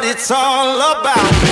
What it's all about.